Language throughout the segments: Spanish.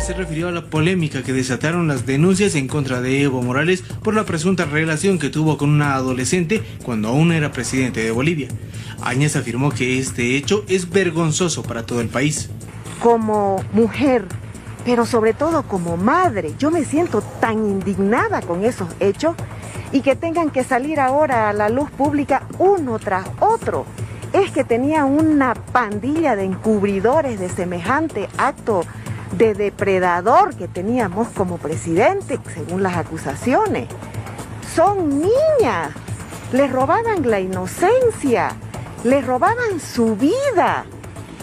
Se refirió a la polémica que desataron las denuncias en contra de Evo Morales por la presunta relación que tuvo con una adolescente cuando aún era presidente de Bolivia. Áñez afirmó que este hecho es vergonzoso para todo el país. Como mujer, pero sobre todo como madre, yo me siento tan indignada con esos hechos y que tengan que salir ahora a la luz pública uno tras otro. Es que tenía una pandilla de encubridores de semejante acto de depredador que teníamos como presidente, según las acusaciones. Son niñas, les robaban la inocencia, les robaban su vida.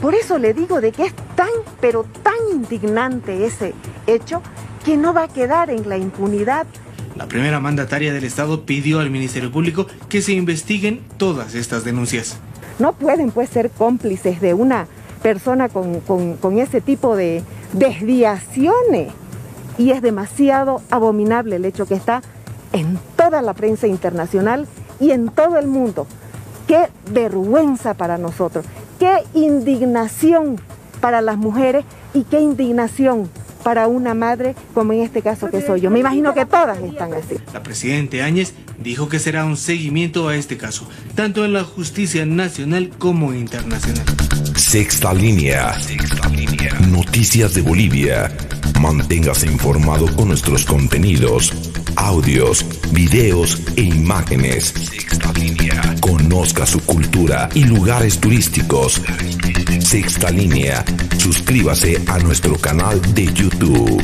Por eso le digo de que es tan, pero tan indignante ese hecho que no va a quedar en la impunidad. La primera mandataria del Estado pidió al Ministerio Público que se investiguen todas estas denuncias. No pueden pues ser cómplices de una persona con, con ese tipo de desviaciones. Y es demasiado abominable el hecho que está en toda la prensa internacional y en todo el mundo. Qué vergüenza para nosotros, qué indignación para las mujeres y qué indignación para una madre como en este caso que soy yo. Me imagino que todas están así. La presidenta Áñez dijo que será un seguimiento a este caso, tanto en la justicia nacional como internacional. Sexta línea. Sexta línea. Noticias de Bolivia. Manténgase informado con nuestros contenidos, audios, videos e imágenes. Sexta línea. Conozca su cultura y lugares turísticos. Sexta línea. Suscríbase a nuestro canal de YouTube.